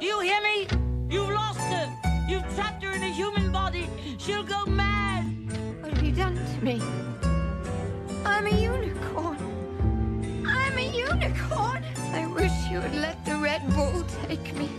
Do you hear me? You've lost her. You've trapped her in a human body. She'll go mad. What have you done to me? I'm a unicorn. I'm a unicorn. I wish you would let the Red Bull take me.